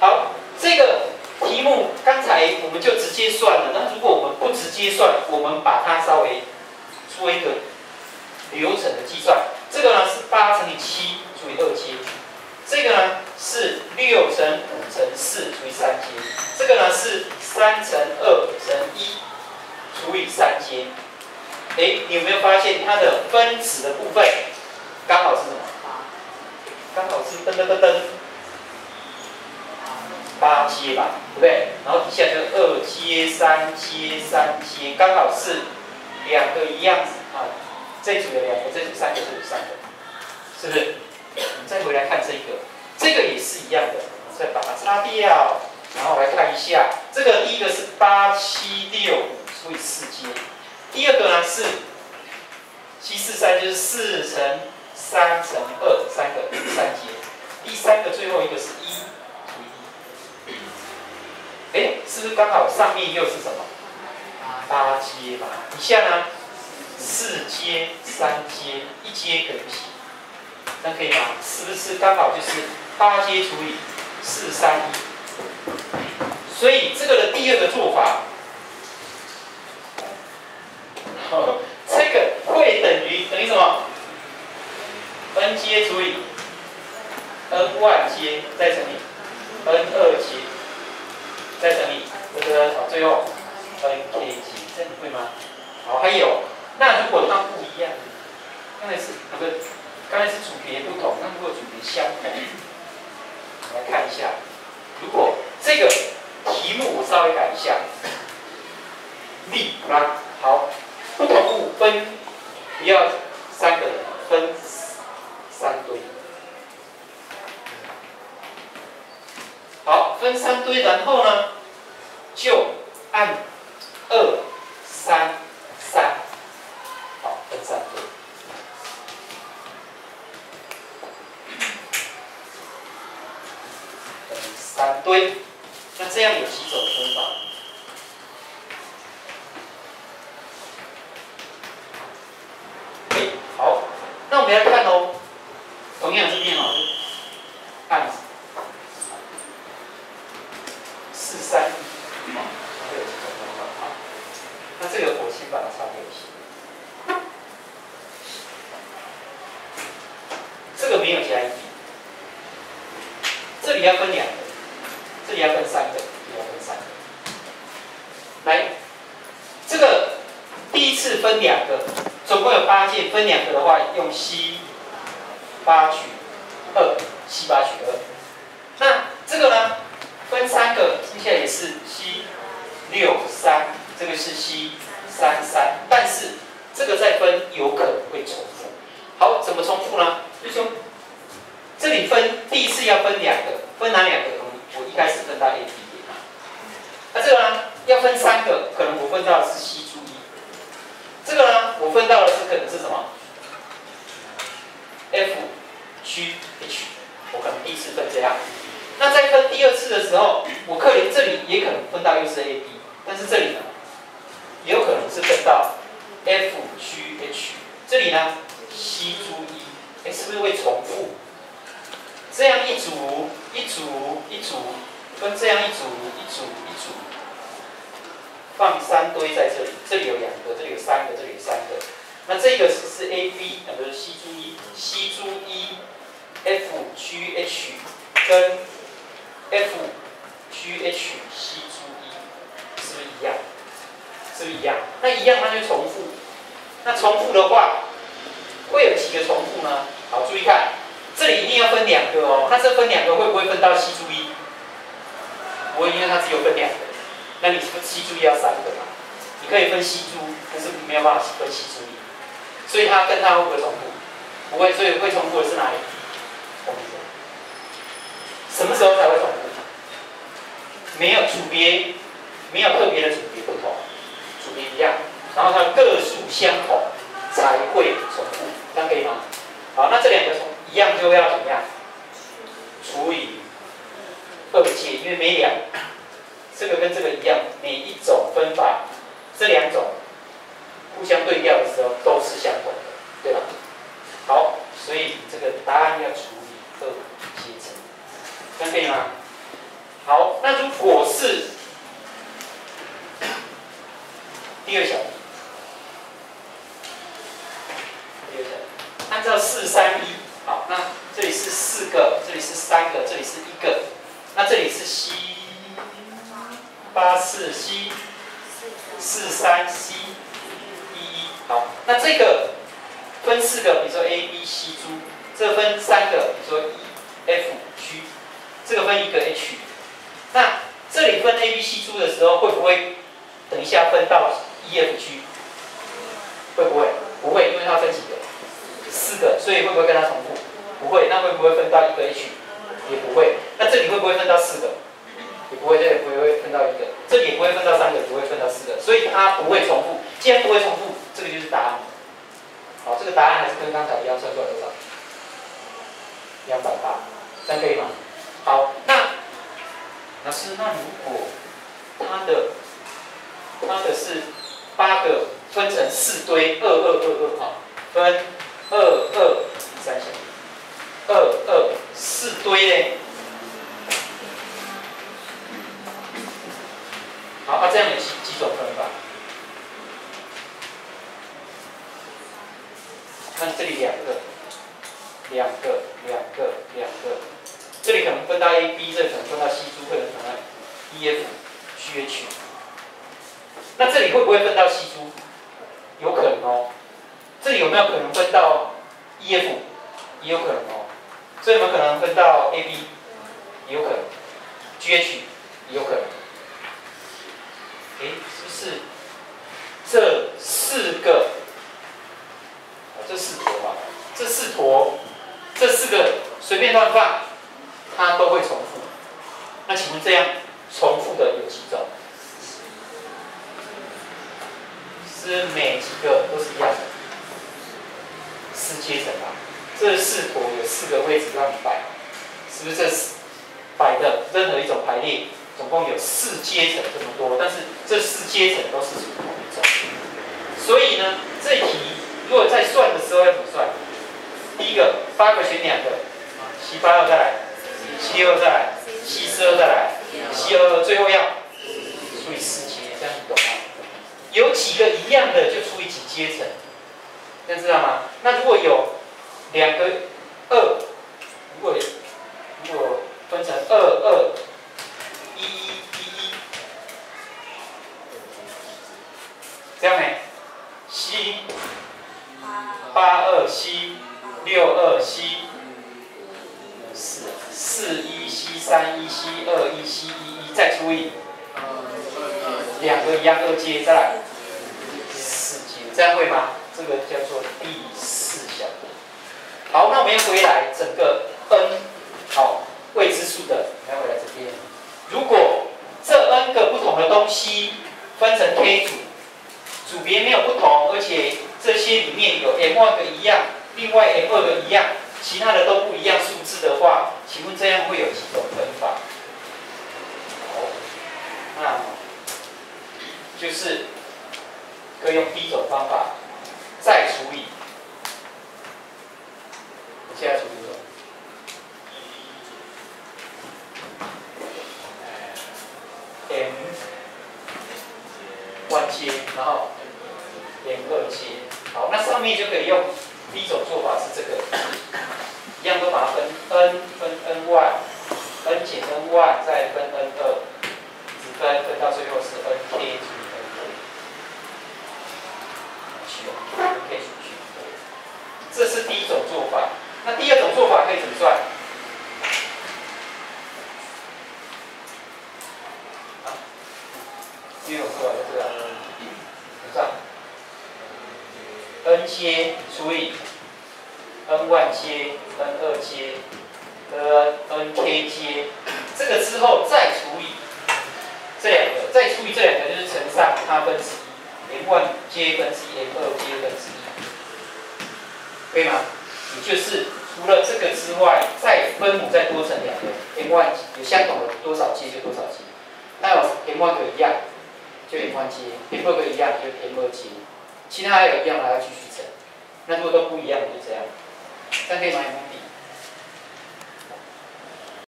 好，这个题目刚才我们就直接算了。那如果我们不直接算，我们把它稍微做一个流程的计算。这个呢是八乘以七除以二阶，这个呢是六乘五乘四除以三阶，这个呢是三乘二乘一除以三阶。哎，你有没有发现它的分子的部分刚好是什么？刚好是噔噔噔噔八阶吧，对不对？然后底下就二阶、三阶、三阶，刚好是两个一样子啊。这组有两个，这组三个，这组三个，是不是？我们再回来看这个，这个也是一样的，再把它擦掉，然后来看一下，这个第一个是八七六五除以四阶，第二个呢是七四三，就是四乘三乘二，三个三阶，第三个最后一个是一，哎，是不是刚好上面又是什么？八阶嘛，以下呢？四阶、三阶、一阶可不行，那可以吗？是不是刚好就是八阶除以四三一？所以这个的第二个做法，这个会等于等于什么？n 阶除以 n 万阶再乘以 n 二阶再乘以这个好，最后 n k 阶，这样会吗？好，还有。那如果它不一样，刚才是不是？刚才是组别不同，那如果组别相同，我来看一下，如果这个题目我稍微改一下，例啦，好，不同物分，你要三个人分三堆，好，分三堆，然后呢，就按二三三。分三堆，分三堆，那这样有几种分法？好，那我们来看哦，同样这边哦，按四三一，好，会有几种分法啊？那这个我先把它擦掉一下。这个没有加一笔，这里要分两个，这里要分三个，这里要分三个。来，这个第一次分两个，总共有八件，分两个的话用 C 八取二，C 八取二。那这个呢，分三个，接下来也是 C 六三，这个是 C 三三，但是这个再分有可能会重复。好，怎么重复呢？就说这里分第一次要分两个，分哪两个？我一开始分到 A、B 那这个呢？要分三个，可能我分到的是 C 注一。这个呢？我分到的是可能是什么？F、G、H。我可能第一次分这样。那在分第二次的时候，我可能这里也可能分到又是 A、B，但是这里呢，也有可能是分到 F、G、H。这里呢？C 注一，哎，是不是会重复？这样一组一组一组，跟这样一组一组一组，放三堆在这里，这里有两个，这里有三个，这里有三个。那这个是是 A B，那不是 C 注一，C 注一，F G H 跟 F G H C 注一，是不是一样？是不是一样？那一样它就重复。那重复的话。会有几个重复呢？好，注意看，这里一定要分两个哦。那这分两个会不会分到 C 注一？不会，因为它只有分两个。那你 C 注一要三个嘛？你可以分 C 注，但是没有办法分 C 注一。所以它跟它会不会重复？不会，所以会重复的是哪里？什么时候才会重复？没有组别，没有特别的组别不同，组别一样，然后它个数相同才会重复。这样可以吗？好，那这两个从一样就要怎么样？除以二阶，因为每两这个跟这个一样，每一种分法，这两种互相对调的时候都是相同的，对吧？好，所以这个答案要除以二，这样可以吗？好那如果是第二小，第二小，按照四三一，好，那这里是四个，这里是三个，这里是一个，那这里是 C 八四 C 四三 C 一一，好，那这个分四个，比如说 A B C 珠，这分三个，比如说 E F G，这个分一个 H，那这里分 A B C 出的时候，会不会等一下分到 E F G？会不会？不会，因为它分几个？四个，所以会不会跟它重复？不会。那会不会分到一个 H？也不会。那这里会不会分到四个？也不会，这里不会分到一个，这里也不会分到三个，不会分到四个，所以它不会重复。既然不会重复，这个就是答案。好，这个答案还是跟刚才一样，算出来多少？两百八，这样可以吗？那，如果它的它的是八个分成四堆，二二二二，哈，分二二三小，二二四堆嘞。好，啊，这样有几几种分法？看这里两个，两个，两个，两个，这里可能分到 A、B，这里可能分到 C，E、F、G、H。那这里会不会分到 C 珠？有可能哦。这里有没有可能分到 E、F？也有可能哦。这有没有可能分到 A、B？也有可能。G、H 也有可能。哎，是不是这四个？这四坨吧，这四坨，这四个随便乱放，它都会重复。那请问这样重复的有几种？是每几个都是一样的？四阶层吧。这四坨有四个位置让你摆，是不是这四摆的任何一种排列？总共有四阶层这么多，但是这四阶层都是属于同一种，所以呢，这题如果在算的时候要怎么算？第一个八个选两个七八二再来，C 六再来，C 四二再来，C 二最后要除以四阶，这样你懂吗？有几个一样的就除以几阶层，这样知道吗？那如果有两个二，如果如果分成二二。一一一一，这样没？C 八二 C 六二 C 四四一 C 三一 C 二一 C 一一，再除以两个一样二阶，再来四阶，这样会吗？这个叫做第四小步。好，那我们要回来整个 n 好未知数的，要回来这边。如果这 n 个不同的东西分成 k 组，组别没有不同，而且这些里面有 m1 个一样，另外 m2 个一样，其他的都不一样数字的话，请问这样会有几种分法？好，那就是可以用第一种方法再除以。现在处理。m 万阶，然后 m 二阶，好，那上面就可以用第一种做法是这个，一样都把它分 n 分 n y，n 减 n y 再分 n 二，只分分到最后是 n k 除以 n k，取 n k 除去，这是第一种做法。那第二种做法可以怎么算？第二种做法就是这样，n 阶除以 n 万阶 n 二阶和 n k 阶，这个之后再除以这两个，再除以这两个就是乘上它分之一，n 万阶分之一 n 二阶分之一，可以吗？也就是除了这个之外，再分母再多乘两个 n 万有相同的多少阶就多少阶，那有 n 万个一样。就 n 万阶；n 二个一样就 n 二阶，其他还有一样还要继续乘，那如果都不一样就这样，这样可以吗？